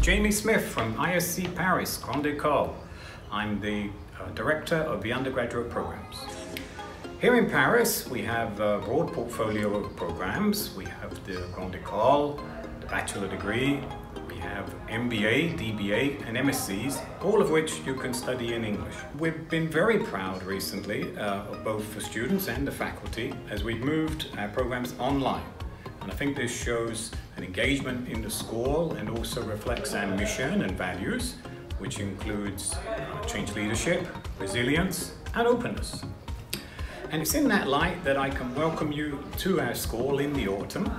Jamie Smith from ISC Paris, Grande École. I'm the uh, Director of the undergraduate programs. Here in Paris, we have a broad portfolio of programs. We have the Grande École, the bachelor degree, we have MBA, DBA, and MSCs, all of which you can study in English. We've been very proud recently, uh, both for students and the faculty, as we've moved our programs online. And I think this shows an engagement in the school and also reflects our mission and values, which includes uh, change leadership, resilience, and openness. And it's in that light that I can welcome you to our school in the autumn.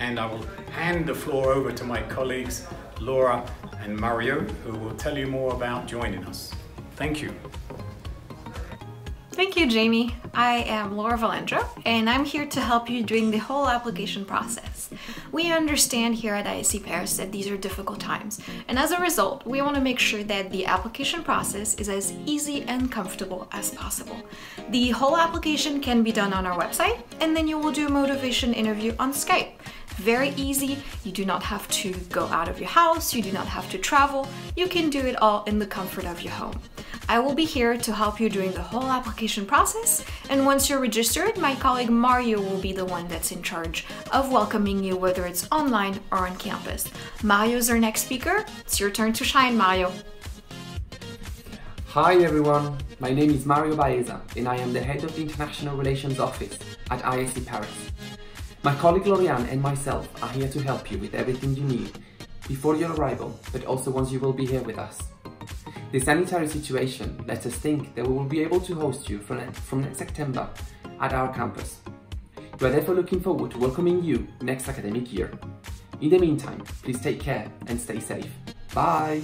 And I will hand the floor over to my colleagues, Laura and Mario, who will tell you more about joining us. Thank you. Thank you, Jamie. I am Laura Valendra, and I'm here to help you during the whole application process. We understand here at ISC Paris that these are difficult times, and as a result, we want to make sure that the application process is as easy and comfortable as possible. The whole application can be done on our website, and then you will do a motivation interview on Skype. Very easy, you do not have to go out of your house, you do not have to travel, you can do it all in the comfort of your home. I will be here to help you during the whole application process, and once you're registered, my colleague Mario will be the one that's in charge of welcoming you whether it's online or on campus. Mario's our next speaker. It's your turn to shine, Mario. Hi everyone, my name is Mario Baeza and I am the head of the International Relations Office at ISC Paris. My colleague Lorian and myself are here to help you with everything you need before your arrival, but also once you will be here with us. The sanitary situation lets us think that we will be able to host you from, from next September at our campus. We are therefore looking forward to welcoming you next academic year. In the meantime, please take care and stay safe. Bye!